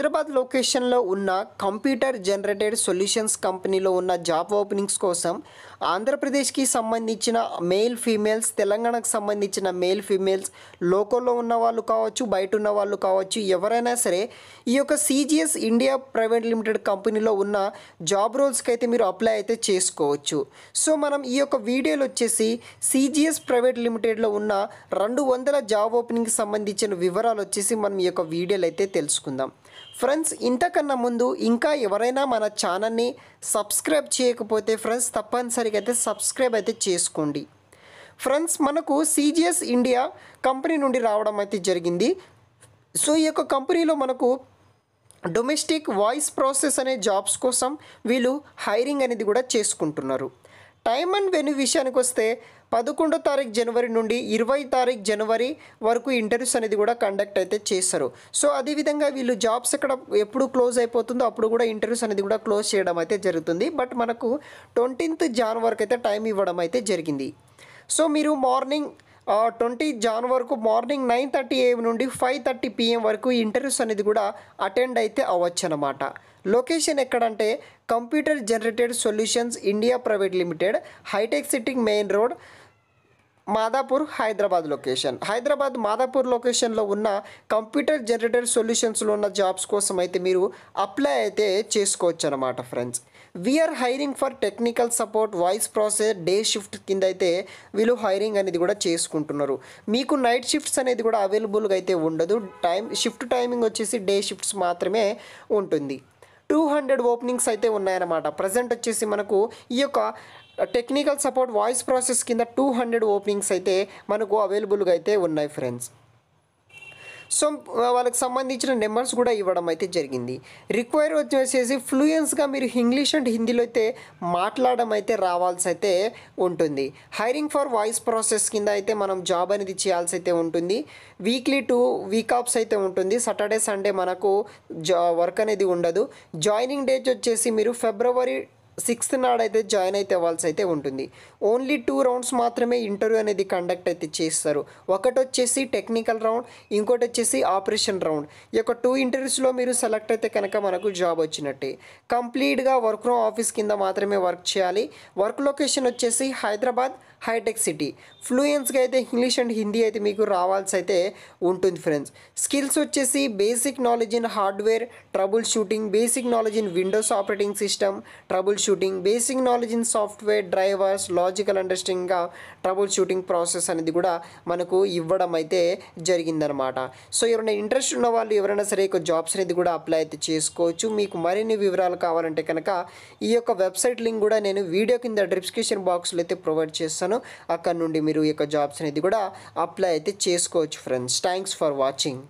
హైదరాబాద్ లొకేషన్లో ఉన్న computer generated solutions కంపెనీలో ఉన్న జాబ్ ఓపెనింగ్స్ కోసం ఆంధ్రప్రదేశ్కి సంబంధించిన మేల్ ఫీమేల్స్ తెలంగాణకు సంబంధించిన మేల్ ఫీమేల్స్ లోకల్లో ఉన్న వాళ్ళు కావచ్చు బయట ఉన్న వాళ్ళు కావచ్చు ఎవరైనా సరే ఈ యొక్క సిజిఎస్ ఇండియా ప్రైవేట్ లిమిటెడ్ కంపెనీలో ఉన్న జాబ్ రోల్స్కి అయితే మీరు అప్లై అయితే చేసుకోవచ్చు. సో మనం ఈ యొక్క వీడియోలో వచ్చేసి సిజిఎస్ ప్రైవేట్ లిమిటెడ్లో ఉన్న రెండు వందల జాబ్ ఓపెనింగ్కి సంబంధించిన వివరాలు వచ్చేసి మనం ఈ యొక్క వీడియోలు అయితే తెలుసుకుందాం. ఫ్రెండ్స్ ఇంతకన్నా ముందు ఇంకా ఎవరైనా మన ఛానల్ని సబ్స్క్రైబ్ చేయకపోతే ఫ్రెండ్స్ తప్పనిసరిగా అయితే సబ్స్క్రైబ్ అయితే చేసుకోండి. ఫ్రెండ్స్ మనకు సిజిఎస్ ఇండియా కంపెనీ నుండి రావడం అయితే జరిగింది. సో ఈ యొక్క కంపెనీలో మనకు డొమెస్టిక్ వాయిస్ ప్రాసెస్ అనే జాబ్స్ కోసం వీళ్ళు హైరింగ్ అనేది కూడా చేసుకుంటున్నారు. టైం అండ్ వెన్యూ విషయానికి వస్తే పదకొండో తారీఖు జనవరి నుండి ఇరవై తారీఖు జనవరి వరకు ఇంటర్వ్యూస్ అనేది కూడా కండక్ట్ అయితే చేస్తారు సో అదేవిధంగా వీళ్ళు జాబ్స్ ఎక్కడ ఎప్పుడు క్లోజ్ అయిపోతుందో అప్పుడు కూడా ఇంటర్వ్యూస్ అనేది కూడా క్లోజ్ చేయడం అయితే జరుగుతుంది. బట్ మనకు ట్వంటీన్త్ జాన్ వరకు అయితే టైం ఇవ్వడం అయితే జరిగింది. సో మీరు మార్నింగ్ ట్వంటీ జాన్ వరకు మార్నింగ్ నైన్ థర్టీ ఏఎం నుండి ఫైవ్ థర్టీ పిఎం వరకు ఇంటర్వ్యూస్ అనేది కూడా అటెండ్ అయితే అవ్వచ్చు అనమాట లొకేషన్ ఎక్కడంటే computer generated solutions India private limited hitech city main road Madhapur Hyderabad location. Hyderabad Madhapur లొకేషన్లో ఉన్న కంప్యూటర్ జనరేటెడ్ సొల్యూషన్స్లో ఉన్న జాబ్స్ కోసం అయితే మీరు అప్లై అయితే చేసుకోవచ్చు అనమాట friends. We're hiring for technical support voice process day shift కింద అయితే వీళ్ళు హైరింగ్ అనేది కూడా చేసుకుంటున్నారు. మీకు నైట్ షిఫ్ట్స్ అనేది కూడా అవైలబుల్గా అయితే ఉండదు. టైం షిఫ్ట్ టైమింగ్ వచ్చేసి డే షిఫ్ట్స్ మాత్రమే ఉంటుంది. టూ హండ్రెడ్ ఓపెనింగ్స్ అయితే ఉన్నాయన్నమాట. ప్రజెంట్ వచ్చేసి మనకు ఈ యొక్క టెక్నికల్ సపోర్ట్ వాయిస్ ప్రాసెస్ కింద టూ హండ్రెడ్ ఓపెనింగ్స్ అయితే మనకు అవైలబుల్గా అయితే ఉన్నాయి ఫ్రెండ్స్ సో వాళ్ళకి సంబంధించిన నెంబర్స్ కూడా ఇవ్వడం అయితే జరిగింది. రిక్వైర్ వచ్చేసేసి ఫ్లూయెన్స్గా మీరు ఇంగ్లీష్ అండ్ హిందీలో అయితే మాట్లాడడం అయితే రావాల్సి అయితే ఉంటుంది. హైరింగ్ ఫర్ వాయిస్ ప్రాసెస్ కింద అయితే మనం జాబ్ అనేది చేయాల్సి అయితే ఉంటుంది. వీక్లీ టూ వీక్ ఆఫ్స్ అయితే ఉంటుంది. సాటర్డే సండే మనకు జా వర్క్ అనేది ఉండదు. జాయినింగ్ డేట్ వచ్చేసి మీరు ఫిబ్రవరి సిక్స్త్ నాడైతే జాయిన్ అయితే అవ్వాల్సి అయితే ఉంటుంది. ఓన్లీ టూ రౌండ్స్ మాత్రమే ఇంటర్వ్యూ అనేది కండక్ట్ అయితే చేస్తారు. ఒకటి వచ్చేసి టెక్నికల్ రౌండ్ ఇంకోటి వచ్చేసి ఆపరేషన్ రౌండ్. ఈ యొక్క టూ ఇంటర్వ్యూస్లో మీరు సెలెక్ట్ అయితే కనుక మనకు జాబ్ వచ్చినట్టే. కంప్లీట్గా వర్క్ ఫ్రమ్ ఆఫీస్ కింద మాత్రమే వర్క్ చేయాలి. వర్క్ లొకేషన్ వచ్చేసి హైదరాబాద్ హైటెక్ సిటీ. ఫ్లూయెన్స్గా అయితే ఇంగ్లీష్ అండ్ హిందీ అయితే మీకు రావాల్సి అయితే ఉంటుంది ఫ్రెండ్స్. స్కిల్స్ వచ్చేసి basic knowledge in hardware troubleshooting basic knowledge in Windows operating system troubleshooting shooting basic knowledge in software drivers logical అండర్స్టాండింగ్గా troubleshooting process అనేది కూడా మనకు ఇవ్వడం అయితే జరిగిందనమాట సో ఎవరైనా ఇంట్రెస్ట్ ఉన్న వాళ్ళు ఎవరైనా సరే ఒక జాబ్స్ అనేది కూడా అప్లై అయితే చేసుకోవచ్చు. మీకు మరిన్ని వివరాలు కావాలంటే కనుక ఈ యొక్క వెబ్సైట్ లింక్ కూడా నేను వీడియో కింద డిస్క్రిప్షన్ బాక్స్లో అయితే ప్రొవైడ్ చేస్తాను. అక్కడ నుండి మీరు ఈ యొక్క జాబ్స్ అనేది కూడా అప్లై అయితే చేసుకోవచ్చు ఫ్రెండ్స్ థ్యాంక్స్ ఫర్ వాచింగ్